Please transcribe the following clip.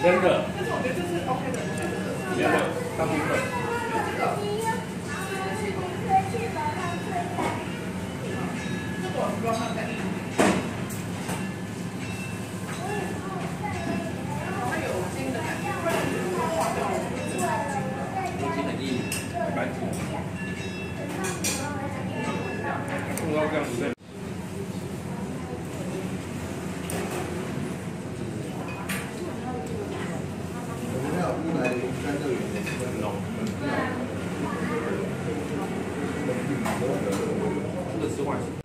真的，这种我觉得就是 OK 的，没有，当兵的。这样子对。我们要乌来干这个，很浓，很浓，这个吃坏。